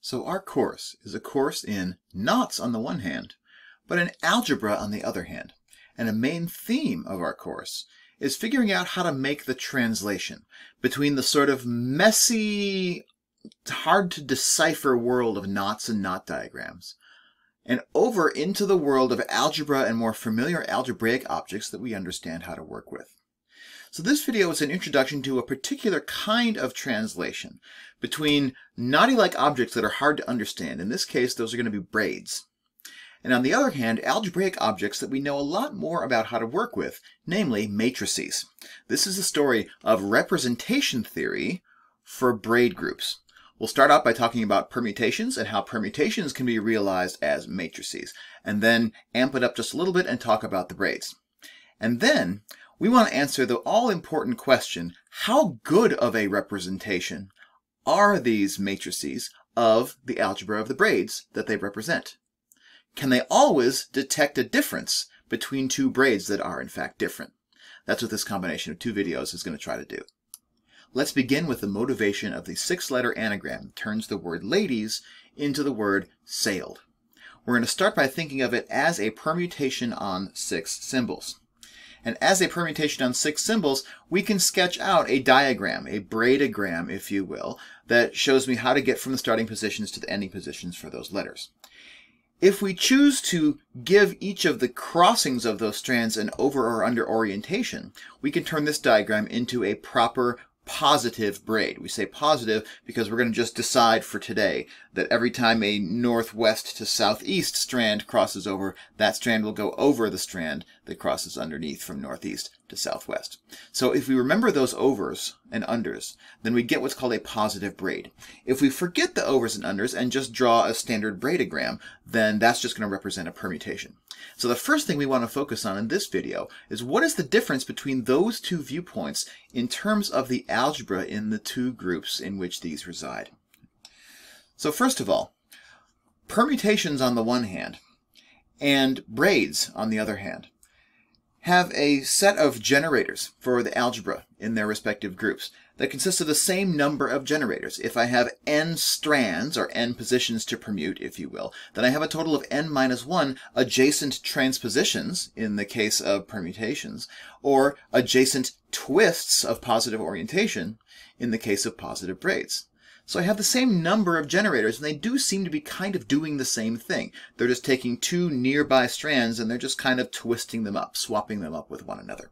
So our course is a course in knots on the one hand, but in algebra on the other hand. And a main theme of our course is figuring out how to make the translation between the sort of messy, hard to decipher world of knots and knot diagrams and over into the world of algebra and more familiar algebraic objects that we understand how to work with. So this video is an introduction to a particular kind of translation between knotty-like objects that are hard to understand. In this case, those are going to be braids. And on the other hand, algebraic objects that we know a lot more about how to work with, namely matrices. This is the story of representation theory for braid groups. We'll start out by talking about permutations and how permutations can be realized as matrices, and then amp it up just a little bit and talk about the braids. And then we want to answer the all-important question, how good of a representation are these matrices of the algebra of the braids that they represent? Can they always detect a difference between two braids that are in fact different? That's what this combination of two videos is going to try to do. Let's begin with the motivation of the six-letter anagram that turns the word ladies into the word sailed. We're going to start by thinking of it as a permutation on six symbols. And as a permutation on six symbols, we can sketch out a diagram, a braidogram, if you will, that shows me how to get from the starting positions to the ending positions for those letters. If we choose to give each of the crossings of those strands an over or under orientation, we can turn this diagram into a proper positive braid. We say positive because we're going to just decide for today that every time a northwest to southeast strand crosses over, that strand will go over the strand that crosses underneath from northeast to southwest. So if we remember those overs and unders, then we get what's called a positive braid. If we forget the overs and unders and just draw a standard braidogram, then that's just going to represent a permutation. So the first thing we want to focus on in this video is what is the difference between those two viewpoints in terms of the algebra in the two groups in which these reside. So first of all, permutations on the one hand and braids on the other hand have a set of generators for the algebra in their respective groups that consists of the same number of generators. If I have n strands, or n positions to permute, if you will, then I have a total of n minus 1 adjacent transpositions in the case of permutations, or adjacent twists of positive orientation in the case of positive braids. So I have the same number of generators, and they do seem to be kind of doing the same thing. They're just taking two nearby strands, and they're just kind of twisting them up, swapping them up with one another.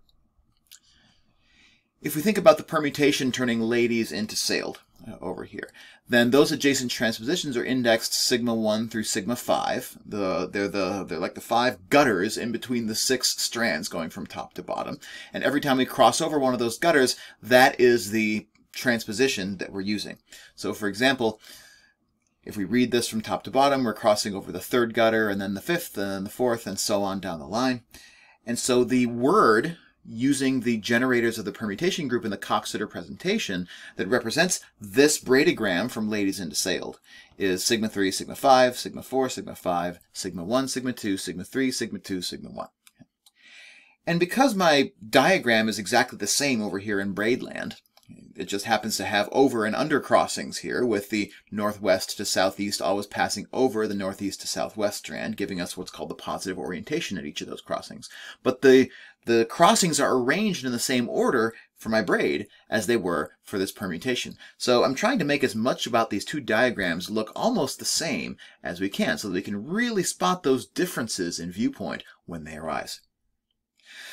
If we think about the permutation turning ladies into sailed uh, over here, then those adjacent transpositions are indexed sigma 1 through sigma 5. The, they're, the, they're like the five gutters in between the six strands going from top to bottom. And every time we cross over one of those gutters, that is the transposition that we're using. So for example, if we read this from top to bottom, we're crossing over the third gutter and then the fifth and then the fourth and so on down the line. And so the word using the generators of the permutation group in the Coxeter presentation that represents this braidogram from ladies into sailed is sigma 3, sigma 5, sigma 4, sigma 5, sigma 1, sigma 2, sigma 3, sigma 2, sigma 1. And because my diagram is exactly the same over here in Braidland, it just happens to have over and under crossings here with the northwest to southeast always passing over the northeast to southwest strand, giving us what's called the positive orientation at each of those crossings. But the, the crossings are arranged in the same order for my braid as they were for this permutation. So I'm trying to make as much about these two diagrams look almost the same as we can so that we can really spot those differences in viewpoint when they arise.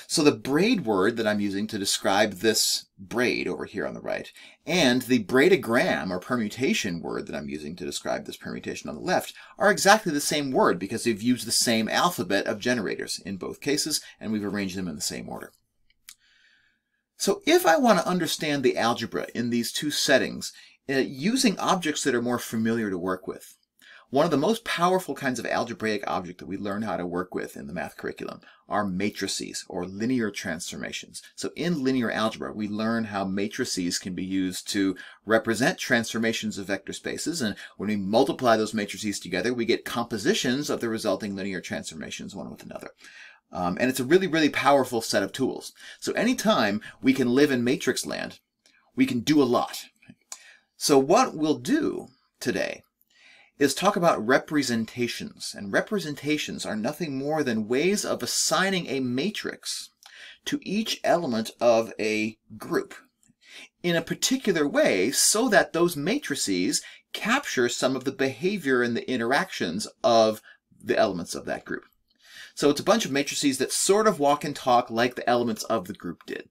So the braid word that I'm using to describe this braid over here on the right, and the braidogram or permutation word that I'm using to describe this permutation on the left are exactly the same word because we've used the same alphabet of generators in both cases, and we've arranged them in the same order. So if I want to understand the algebra in these two settings, uh, using objects that are more familiar to work with, one of the most powerful kinds of algebraic object that we learn how to work with in the math curriculum are matrices or linear transformations. So in linear algebra, we learn how matrices can be used to represent transformations of vector spaces. And when we multiply those matrices together, we get compositions of the resulting linear transformations one with another. Um, and it's a really, really powerful set of tools. So anytime we can live in matrix land, we can do a lot. So what we'll do today is talk about representations. And representations are nothing more than ways of assigning a matrix to each element of a group in a particular way so that those matrices capture some of the behavior and the interactions of the elements of that group. So it's a bunch of matrices that sort of walk and talk like the elements of the group did.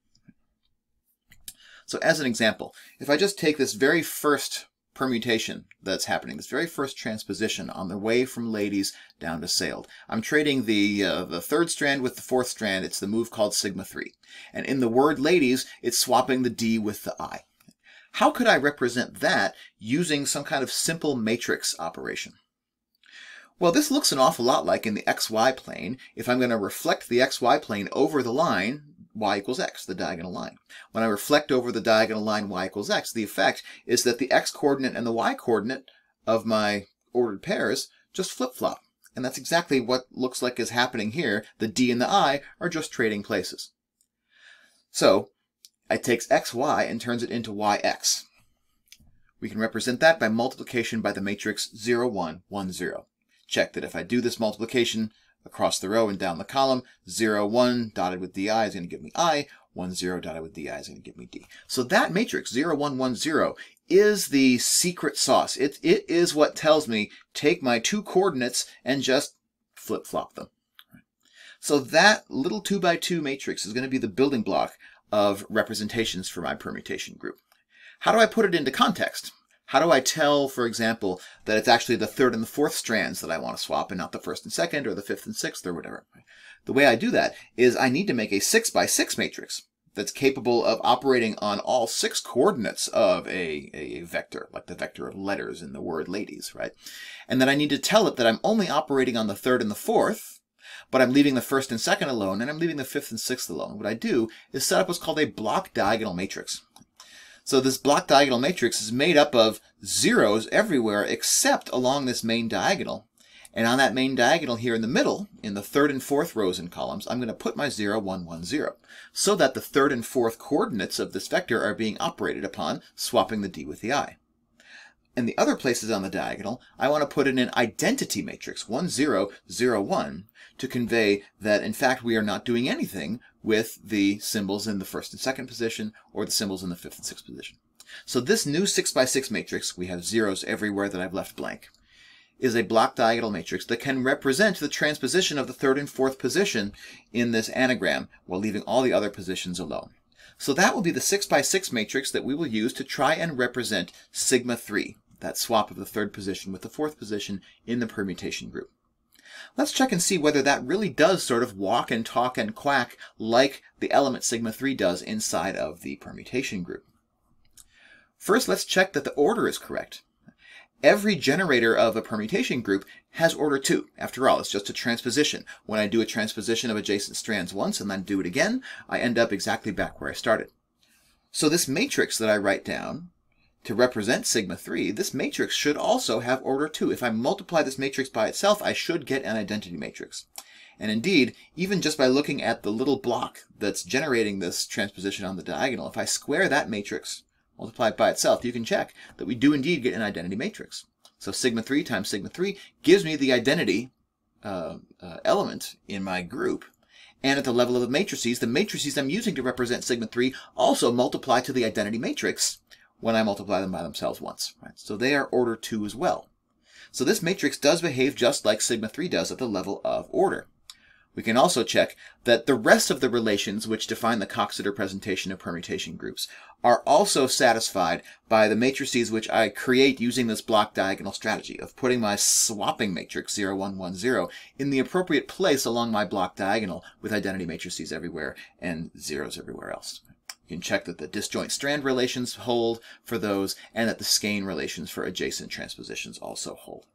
So as an example, if I just take this very first permutation that's happening, this very first transposition on the way from ladies down to sailed. I'm trading the uh, the third strand with the fourth strand. It's the move called sigma 3. And in the word ladies, it's swapping the D with the I. How could I represent that using some kind of simple matrix operation? Well, this looks an awful lot like in the xy plane. If I'm going to reflect the xy plane over the line, y equals x, the diagonal line. When I reflect over the diagonal line y equals x, the effect is that the x coordinate and the y coordinate of my ordered pairs just flip-flop. And that's exactly what looks like is happening here. The d and the i are just trading places. So it takes xy and turns it into yx. We can represent that by multiplication by the matrix 0, 1, 1, 0. Check that if I do this multiplication, across the row and down the column. 0, 1 dotted with di is going to give me i. 1, 0 dotted with di is going to give me d. So that matrix, 0, 1, 1, 0, is the secret sauce. It, it is what tells me take my two coordinates and just flip-flop them. So that little 2 by 2 matrix is going to be the building block of representations for my permutation group. How do I put it into context? How do I tell, for example, that it's actually the third and the fourth strands that I want to swap and not the first and second or the fifth and sixth or whatever? The way I do that is I need to make a six by six matrix that's capable of operating on all six coordinates of a, a vector, like the vector of letters in the word ladies, right? And then I need to tell it that I'm only operating on the third and the fourth, but I'm leaving the first and second alone, and I'm leaving the fifth and sixth alone. What I do is set up what's called a block diagonal matrix. So this block diagonal matrix is made up of zeros everywhere except along this main diagonal. And on that main diagonal here in the middle, in the third and fourth rows and columns, I'm going to put my 0, 1, 1, 0, so that the third and fourth coordinates of this vector are being operated upon, swapping the d with the i. In the other places on the diagonal, I want to put in an identity matrix, 1, 0, 0, 1, to convey that in fact we are not doing anything with the symbols in the first and second position or the symbols in the fifth and sixth position. So this new 6 by 6 matrix, we have zeros everywhere that I've left blank, is a block diagonal matrix that can represent the transposition of the third and fourth position in this anagram while leaving all the other positions alone. So that will be the 6 by 6 matrix that we will use to try and represent sigma 3, that swap of the third position with the fourth position in the permutation group. Let's check and see whether that really does sort of walk and talk and quack like the element sigma 3 does inside of the permutation group. First, let's check that the order is correct. Every generator of a permutation group has order 2. After all, it's just a transposition. When I do a transposition of adjacent strands once and then do it again, I end up exactly back where I started. So this matrix that I write down to represent sigma 3, this matrix should also have order 2. If I multiply this matrix by itself, I should get an identity matrix. And indeed, even just by looking at the little block that's generating this transposition on the diagonal, if I square that matrix, multiply it by itself, you can check that we do indeed get an identity matrix. So sigma 3 times sigma 3 gives me the identity uh, uh, element in my group. And at the level of the matrices, the matrices I'm using to represent sigma 3 also multiply to the identity matrix when I multiply them by themselves once. Right? So they are order 2 as well. So this matrix does behave just like sigma 3 does at the level of order. We can also check that the rest of the relations which define the Coxeter presentation of permutation groups are also satisfied by the matrices which I create using this block diagonal strategy of putting my swapping matrix 0, 1, 1, 0 in the appropriate place along my block diagonal with identity matrices everywhere and zeros everywhere else. You can check that the disjoint strand relations hold for those and that the skein relations for adjacent transpositions also hold.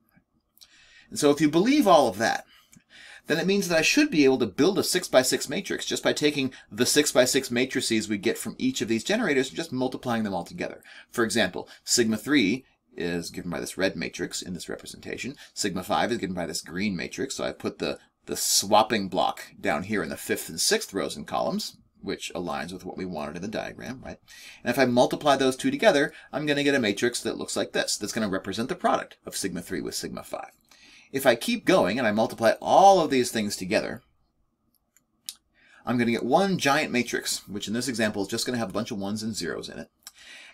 And so if you believe all of that, then it means that I should be able to build a 6 by 6 matrix just by taking the 6 by 6 matrices we get from each of these generators and just multiplying them all together. For example, sigma 3 is given by this red matrix in this representation. Sigma 5 is given by this green matrix, so I put the, the swapping block down here in the fifth and sixth rows and columns which aligns with what we wanted in the diagram, right? And if I multiply those two together, I'm going to get a matrix that looks like this. That's going to represent the product of sigma 3 with sigma 5. If I keep going and I multiply all of these things together, I'm going to get one giant matrix, which in this example is just going to have a bunch of ones and zeros in it.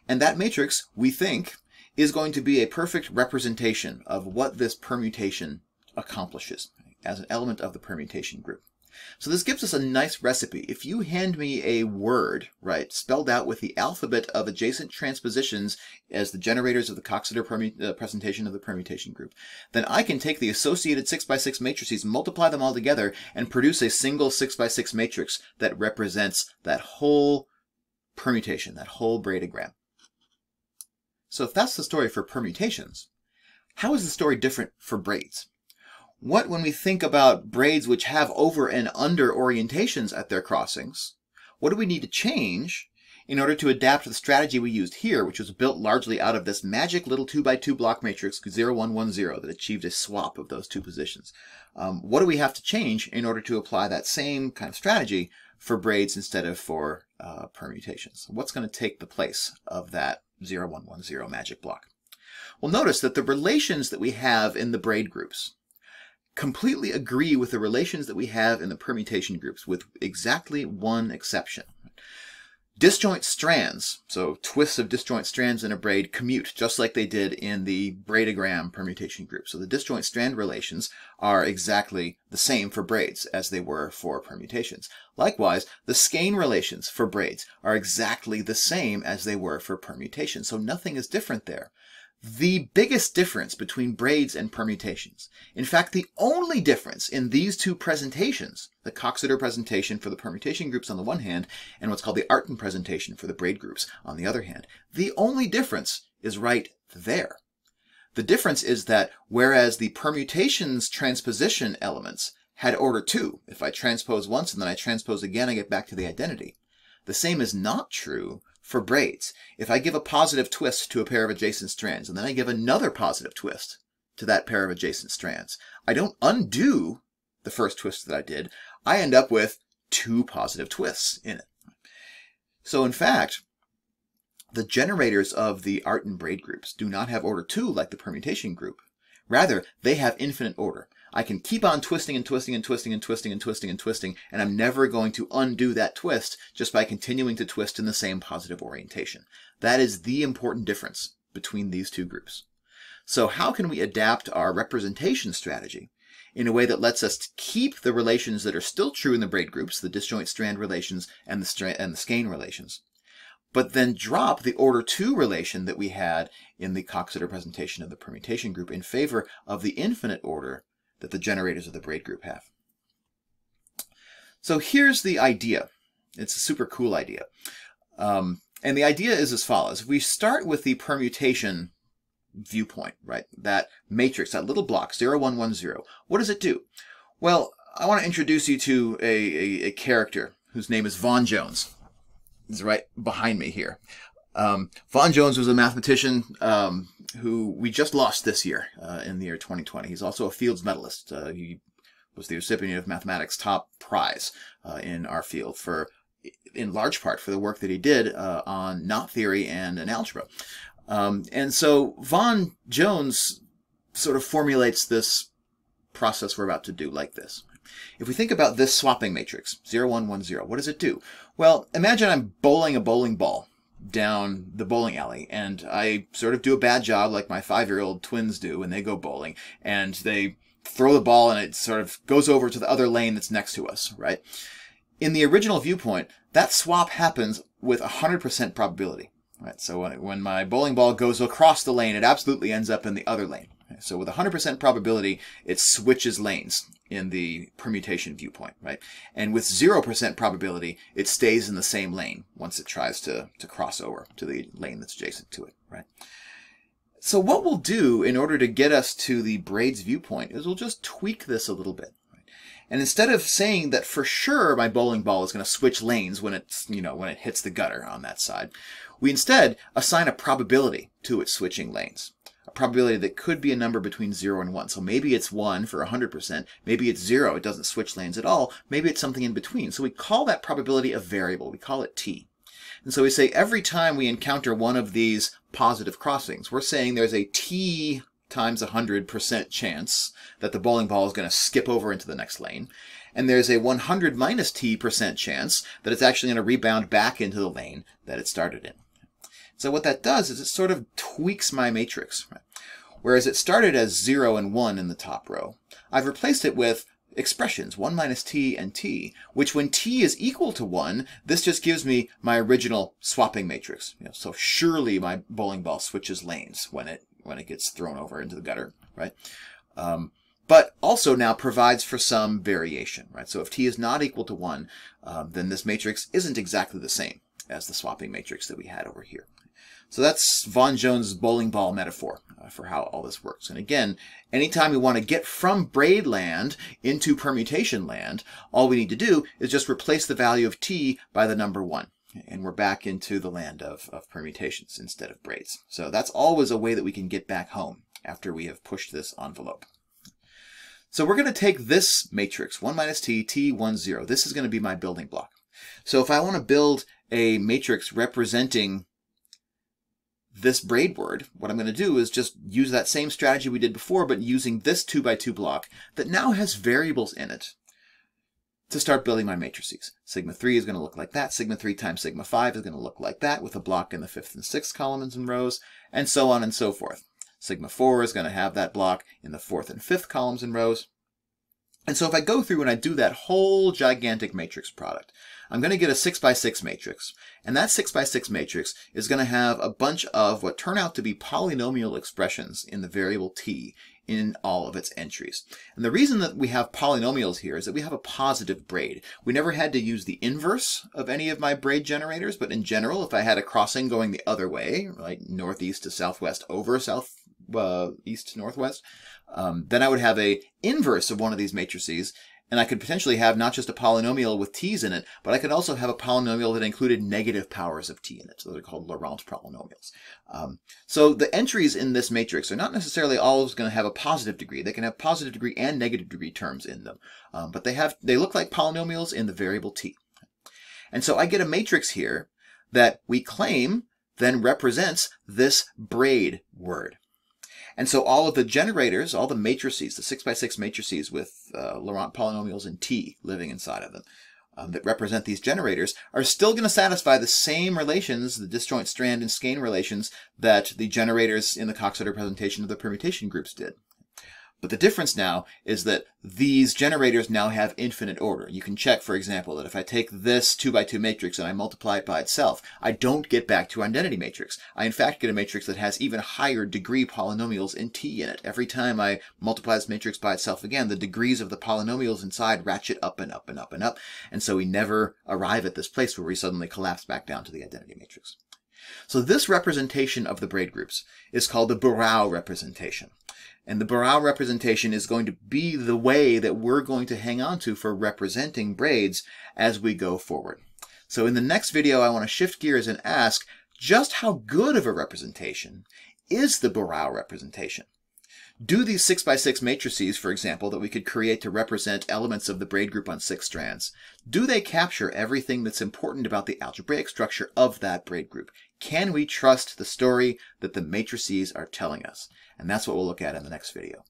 And that matrix, we think, is going to be a perfect representation of what this permutation accomplishes as an element of the permutation group. So this gives us a nice recipe. If you hand me a word, right, spelled out with the alphabet of adjacent transpositions as the generators of the Coxeter uh, presentation of the permutation group, then I can take the associated 6x6 matrices, multiply them all together, and produce a single 6x6 matrix that represents that whole permutation, that whole braidiogram. So if that's the story for permutations, how is the story different for braids? What when we think about braids which have over and under orientations at their crossings? What do we need to change in order to adapt to the strategy we used here, which was built largely out of this magic little 2x2 block matrix 0110 that achieved a swap of those two positions. Um, what do we have to change in order to apply that same kind of strategy for braids instead of for uh, permutations? What's going to take the place of that 0110 magic block? Well, notice that the relations that we have in the braid groups, completely agree with the relations that we have in the permutation groups with exactly one exception. Disjoint strands, so twists of disjoint strands in a braid commute just like they did in the braidiogram permutation group. So the disjoint strand relations are exactly the same for braids as they were for permutations. Likewise, the skein relations for braids are exactly the same as they were for permutations. So nothing is different there the biggest difference between braids and permutations. In fact, the only difference in these two presentations, the Coxeter presentation for the permutation groups on the one hand, and what's called the Artin presentation for the braid groups on the other hand, the only difference is right there. The difference is that whereas the permutations transposition elements had order 2, if I transpose once and then I transpose again, I get back to the identity. The same is not true for braids. If I give a positive twist to a pair of adjacent strands, and then I give another positive twist to that pair of adjacent strands, I don't undo the first twist that I did. I end up with two positive twists in it. So in fact, the generators of the Artin braid groups do not have order 2 like the permutation group. Rather, they have infinite order. I can keep on twisting and twisting and twisting and twisting and twisting and twisting, and I'm never going to undo that twist just by continuing to twist in the same positive orientation. That is the important difference between these two groups. So how can we adapt our representation strategy in a way that lets us keep the relations that are still true in the braid groups, the disjoint strand relations and the, and the skein relations, but then drop the order 2 relation that we had in the Coxeter presentation of the permutation group in favor of the infinite order that the generators of the braid group have. So here's the idea. It's a super cool idea. Um, and the idea is as follows. We start with the permutation viewpoint, right? That matrix, that little block, 0110. What does it do? Well, I want to introduce you to a, a, a character whose name is Vaughan Jones. He's right behind me here. Um, Vaughan Jones was a mathematician um, who we just lost this year uh, in the year 2020. He's also a Fields medalist. Uh, he was the recipient of mathematics top prize uh, in our field for, in large part, for the work that he did uh, on knot theory and an algebra. Um, and so Vaughan Jones sort of formulates this process we're about to do like this. If we think about this swapping matrix, 0, 1, 1, 0, what does it do? Well, imagine I'm bowling a bowling ball down the bowling alley and I sort of do a bad job like my five year old twins do when they go bowling and they throw the ball and it sort of goes over to the other lane that's next to us, right? In the original viewpoint, that swap happens with 100% probability, right? So when, when my bowling ball goes across the lane, it absolutely ends up in the other lane. So with 100% probability, it switches lanes in the permutation viewpoint, right? And with 0% probability, it stays in the same lane once it tries to, to cross over to the lane that's adjacent to it, right? So what we'll do in order to get us to the braids viewpoint is we'll just tweak this a little bit. And instead of saying that for sure my bowling ball is going to switch lanes when it's, you know, when it hits the gutter on that side, we instead assign a probability to its switching lanes probability that could be a number between 0 and 1. So maybe it's 1 for 100%, maybe it's 0, it doesn't switch lanes at all, maybe it's something in between. So we call that probability a variable, we call it t. And so we say every time we encounter one of these positive crossings, we're saying there's a t times 100% chance that the bowling ball is going to skip over into the next lane. And there's a 100 minus t percent chance that it's actually going to rebound back into the lane that it started in. So what that does is it sort of tweaks my matrix. Whereas it started as 0 and 1 in the top row, I've replaced it with expressions, 1 minus t and t, which when t is equal to 1, this just gives me my original swapping matrix. You know, so surely my bowling ball switches lanes when it when it gets thrown over into the gutter, right? Um, but also now provides for some variation, right? So if t is not equal to 1, um, then this matrix isn't exactly the same as the swapping matrix that we had over here. So that's Vaughan Jones' bowling ball metaphor uh, for how all this works. And again, anytime we want to get from braid land into permutation land, all we need to do is just replace the value of t by the number 1. And we're back into the land of, of permutations instead of braids. So that's always a way that we can get back home after we have pushed this envelope. So we're going to take this matrix, 1 minus t, t, 1, 0. This is going to be my building block. So if I want to build a matrix representing this braid word, what I'm going to do is just use that same strategy we did before, but using this 2 by 2 block that now has variables in it to start building my matrices. Sigma 3 is going to look like that. Sigma 3 times sigma 5 is going to look like that with a block in the fifth and sixth columns and rows, and so on and so forth. Sigma 4 is going to have that block in the fourth and fifth columns and rows. And so if I go through and I do that whole gigantic matrix product, I'm going to get a 6 by 6 matrix. And that 6 by 6 matrix is going to have a bunch of what turn out to be polynomial expressions in the variable t in all of its entries. And the reason that we have polynomials here is that we have a positive braid. We never had to use the inverse of any of my braid generators, but in general, if I had a crossing going the other way, like northeast to southwest over south uh, east to northwest, um, then I would have a inverse of one of these matrices, and I could potentially have not just a polynomial with t's in it, but I could also have a polynomial that included negative powers of t in it. So they're called Laurent polynomials. Um, so the entries in this matrix are not necessarily always going to have a positive degree. They can have positive degree and negative degree terms in them, um, but they have they look like polynomials in the variable t. And so I get a matrix here that we claim then represents this braid word. And so all of the generators, all the matrices, the 6 by 6 matrices with uh, Laurent polynomials and T living inside of them, um, that represent these generators are still going to satisfy the same relations, the disjoint strand and skein relations, that the generators in the Coxeter representation of the permutation groups did. But the difference now is that these generators now have infinite order. You can check, for example, that if I take this 2 by 2 matrix and I multiply it by itself, I don't get back to identity matrix. I in fact get a matrix that has even higher degree polynomials in T in it. Every time I multiply this matrix by itself again, the degrees of the polynomials inside ratchet up and up and up and up. And so we never arrive at this place where we suddenly collapse back down to the identity matrix. So this representation of the braid groups is called the Burau representation. And the Burau representation is going to be the way that we're going to hang on to for representing braids as we go forward. So in the next video, I want to shift gears and ask just how good of a representation is the Burau representation? Do these 6 by 6 matrices, for example, that we could create to represent elements of the braid group on six strands, do they capture everything that's important about the algebraic structure of that braid group? Can we trust the story that the matrices are telling us? And that's what we'll look at in the next video.